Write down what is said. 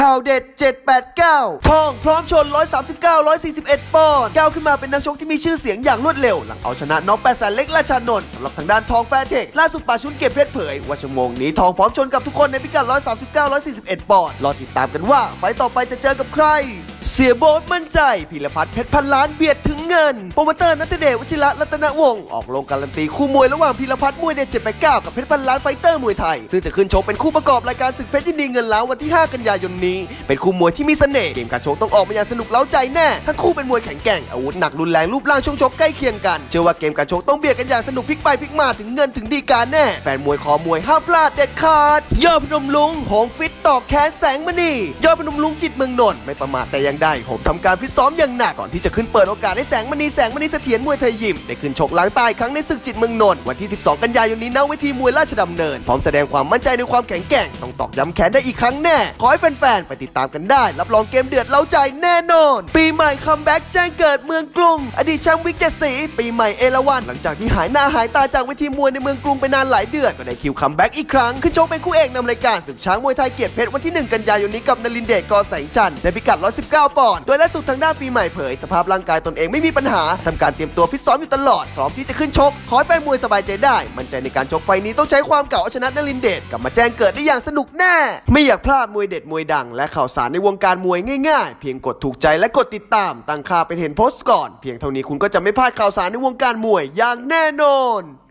ข่าวเด็ด 789 ทองพร้อมชน 139 141 ปอนด์ก้าวขึ้นมาเป็นนักชกที่มีชื่อเสียงอย่างรวดเร็ว หลังเอาชนะน็อกแปดแสนเล็กราชานนท์สำหรับทางด้านทองแฟร์เทค ล่าสุดป๋าชุนเก็บเพชรเผย ว่าชั่วโมงนี้ทองพร้อมชนกับทุกคนในพิกัด 139 141 ปอนด์รอติดตามกันว่าไฟต์ต่อไปจะเจอกับใคร เสี่ยโบ๊ทมั่นใจพิรพัฒน์เพชรพันล้านเบียดถึง เงิน โปรโมเตอร์นัทเดชวชิระรัตนวงศ์ออกโรงการันตีคู่มวยระหว่างพิรพัฒน์มวยเด็ด789กับเพชรพันล้านไฟเตอร์มวยไทย ซึ่งจะขึ้นชกเป็นคู่ประกอบรายการศึกเพชรยินดีเงินล้านวันที่ 5 กันยายนนี้ เป็นคู่มวยที่มีเสน่ห์เกมการชกต้องออกมาอย่างสนุกเร้าใจแน่ทั้งคู่เป็นมวยแข็งแกร่งอาวุธหนักรุนแรงรูปร่างช่วงชกใกล้เคียงกันเชื่อว่าเกมการชกต้องเบียดกันอย่างสนุกพลิกไปพลิกมาถึงเงินถึงดีการแน่แฟนมวยคอมวยห้ามพลาดเด็ดขาดยอดพนมรุ้งโหมฟิตตอกแค้นแสงมณียอดพนมรุ้งจิตเมืองนนท์ไม่ประมาทแต่อย่างใดโหมทำการฟิตซ้อมอย่างหนักก่อนที่จะขึ้นเปิดโอกาสให้แสงมณีแสงมณีเสถียรมวยไทยยิมได้ขึ้นชกล้างตาอีกครั้งในศึกจิตเมืองนนท์วันที่ 12 กันยายนนี้ณเวทีมวยราชดำเนิน พร้อมแสดงความมั่นใจในความแข็งแกร่ง ต้องตอกย้ำแค้นได้อีกครั้งแน่ ขอให้แฟนๆ ไปติดตามกันได้ รับรองเกมเดือดเร้าใจแน่นอน ปีใหม่คัมแบ็กแจ้งเกิดเมืองกรุง อดีตแชมป์วิกเจ็ดสีปีใหม่เอราวันหลังจากที่หายหน้าหายตาจากเวทีมวยในเมืองกรุงไปนานหลายเดือนก็ได้คิวคัมแบ็กอีกครั้งขึ้นชกเป็นคู่เอกนำรายการศึกช้างมวยไทยเกียรติเพชรวันที่ 1 กันยายนนี้กับนลินเดชกอแสงจันทร์ในพิกัด 119 ปอนด์โดยล่าสุดทางด้านปีใหม่เผยสภาพร่างกายตนเองไม่มีปัญหาทำการเตรียมตัวฟิตซ้อมอยู่ตลอด พร้อมที่จะขึ้นชก ขอให้แฟนมวยสบายใจได้ มั่นใจในการชกไฟต์นี้ต้องใช้ความเก๋าเอาชนะนลินเดชกลับมาแจ้งเกิดได้อย่างสนุกแน่ ไม่อยากพลาดมวยเด็ดมวยดัง และข่าวสารในวงการมวยง่ายๆ เพียงกดถูกใจและกดติดตามตั้งค่าเป็นเห็นโพสต์ก่อน เพียงเท่านี้คุณก็จะไม่พลาดข่าวสารในวงการมวยอย่างแน่นอน